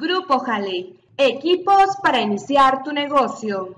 Grupo Halley, equipos para iniciar tu negocio.